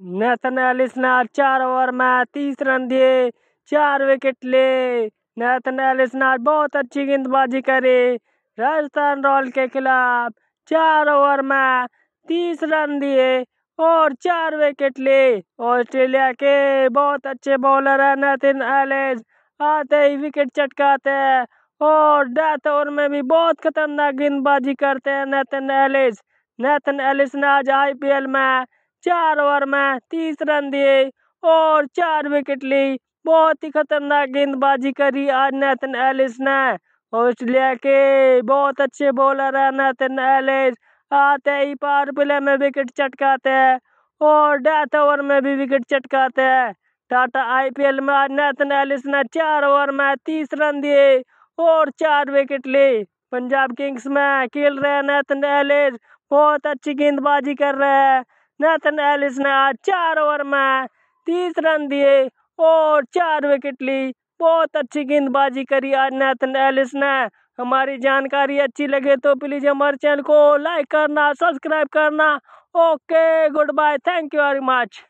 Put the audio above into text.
Nathan Ellis ने आज चार ओवर में तीस रन दिए, चार विकेट लिए। नेथन एलिस ने आज बहुत अच्छी गेंदबाजी करी। राजस्थान रॉयल के खिलाफ चार ओवर में तीस रन दिए और चार विकेट लिए। ऑस्ट्रेलिया के बहुत अच्छे बॉलर है नेथन एलिस आते ही विकेट चटकाते हैं और डेथ ओवर में भी बहुत खतरनाक गेंदबाजी करते हैं नेथन एलिस नेथन एलिस ने आज आईपीएल में चार ओवर में तीस रन दिए और चार विकेट ली। बहुत ही खतरनाक गेंदबाजी करी आज नेथन एलिस ने। ऑस्ट्रेलिया के बहुत अच्छे बॉलर है नेथन एलिस आते ही पावर प्ले में विकेट चटकाते हैं और डेथ ओवर में भी विकेट चटकाते हैं। टाटा आईपीएल में आज नेथन एलिस ने चार ओवर में तीस रन दिए और चार विकेट ली। पंजाब किंग्स में खेल रहे हैं नेथन एलिस बहुत अच्छी गेंदबाजी कर रहे हैं। नेथन एलिस ने आज चार ओवर में तीस रन दिए और चार विकेट ली। बहुत अच्छी गेंदबाजी करी आज नेथन एलिस ने। हमारी जानकारी अच्छी लगे तो प्लीज़ हमारे चैनल को लाइक करना सब्सक्राइब करना। Okay good bye thank you very much